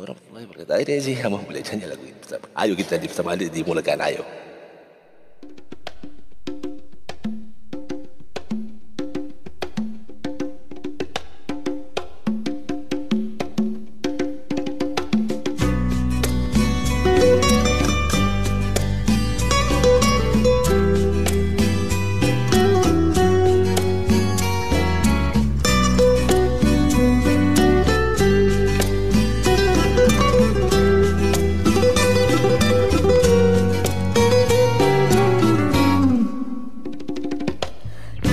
ورحمه الله وبركاته اي زي ما بقول لك انا لقيت عايو جدا دي في دي مولك انا عايو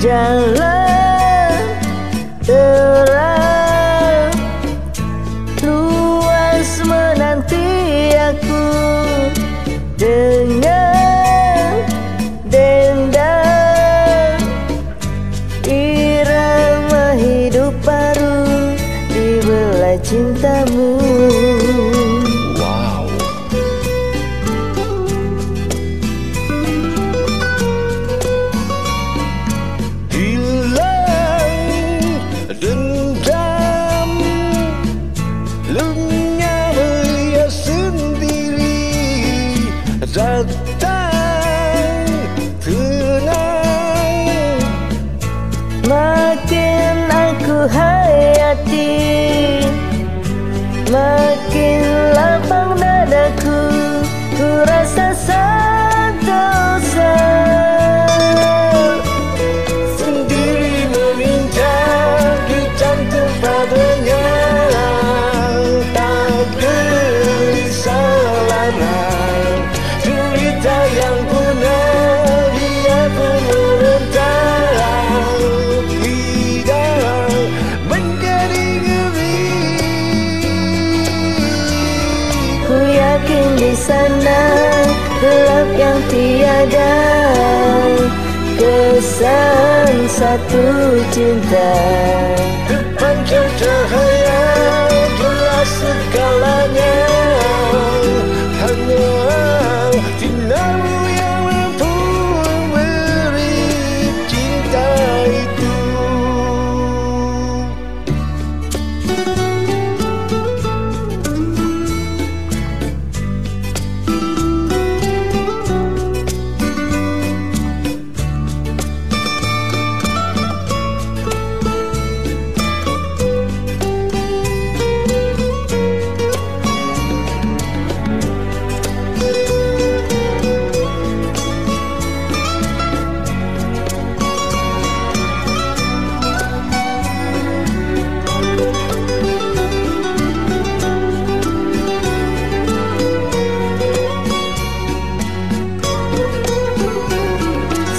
Jalan terang. Luas menanti aku Dengan dendam. Irama hidup baru Di belai cintamu Lumnya belia sendiri Datang tenang Makin aku hayati Makin lapang dadaku Ku rasa yakin di sana Gelap yang tiada. Kesan satu cinta. Terpancar cahaya jelas segalanya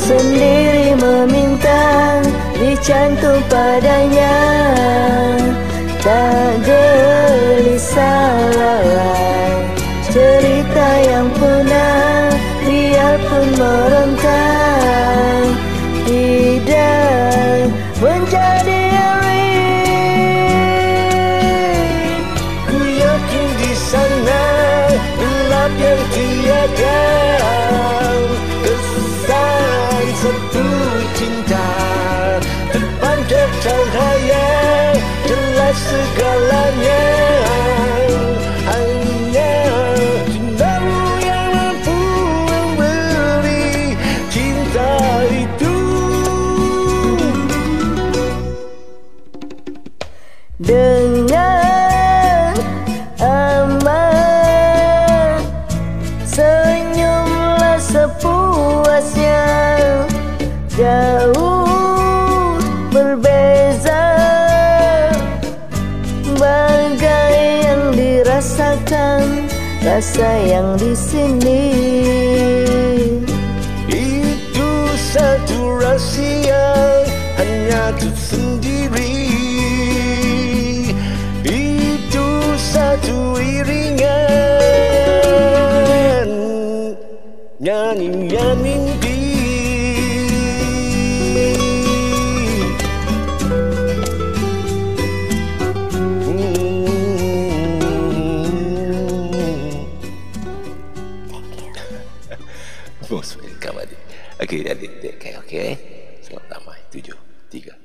Sendiri meminta dicantum padanya. Tak gelisah Cerita yang punah biarpun merentan Tidak menjadi eri Ku yakin di sana gelap yang tiada jelas segalanya Hanya datang rasa yang di sini. Itu satu rahasia hanya tersendiri itu satu iringan nyanyi nyanyi Muslim Kamadi. Oke, okay, oke. Okay. Selamat damai. Tujuh, tiga,